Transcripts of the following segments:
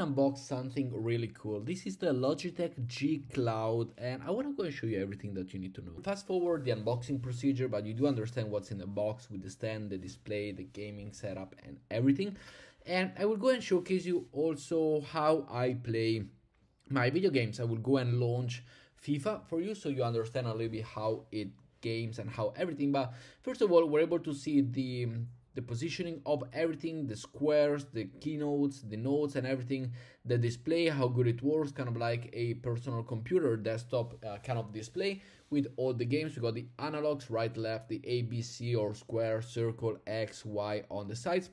unbox something really cool. This is the Logitech G Cloud and I want to go and show you everything that you need to know. Fast forward the unboxing procedure, but you do understand what's in the box with the stand, the display, the gaming setup and everything. And I will go and showcase you also how I play my video games. I will go and launch FIFA for you so you understand a little bit how it games and how everything. But first of all, we're able to see the the positioning of everything, the squares, the keynotes, the notes and everything, the display, how good it works, kind of like a personal computer desktop uh, kind of display with all the games. We got the analogs, right, left, the A, B, C or square, circle, X, Y on the sides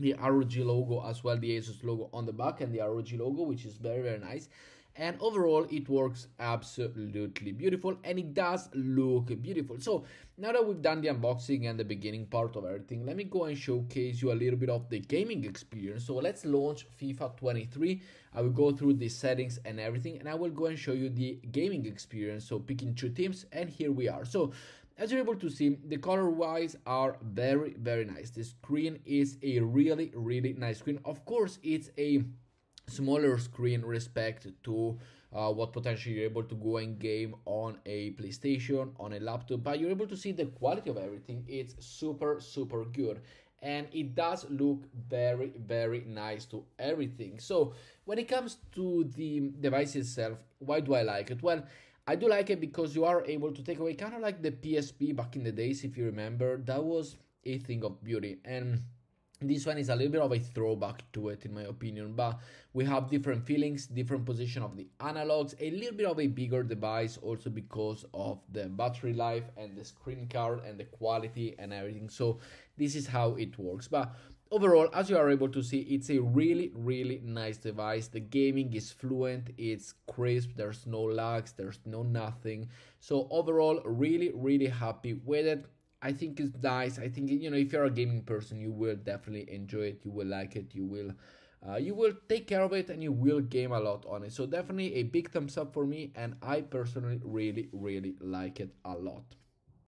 the ROG logo as well, the Asus logo on the back and the ROG logo, which is very, very nice and overall it works absolutely beautiful and it does look beautiful. So now that we've done the unboxing and the beginning part of everything let me go and showcase you a little bit of the gaming experience. So let's launch fifa 23 i will go through the settings and everything and i will go and show you the gaming experience. So picking two teams and here we are. So as you're able to see the color wise are very very nice. The screen is a really really nice screen. Of course it's a smaller screen respect to uh, what potentially you're able to go and game on a PlayStation, on a laptop, but you're able to see the quality of everything. It's super, super good. And it does look very, very nice to everything. So, when it comes to the device itself, why do I like it? Well, I do like it because you are able to take away kind of like the PSP back in the days, if you remember. That was a thing of beauty. And this one is a little bit of a throwback to it in my opinion but we have different feelings different position of the analogs a little bit of a bigger device also because of the battery life and the screen card and the quality and everything. So this is how it works. But overall as you are able to see it's a really really nice device. The gaming is fluent it's crisp there's no lags there's no nothing. So overall really really happy with it I think it's nice. I think you know if you're a gaming person, you will definitely enjoy it. You will like it. You will, uh, you will take care of it, and you will game a lot on it. So definitely a big thumbs up for me, and I personally really really like it a lot.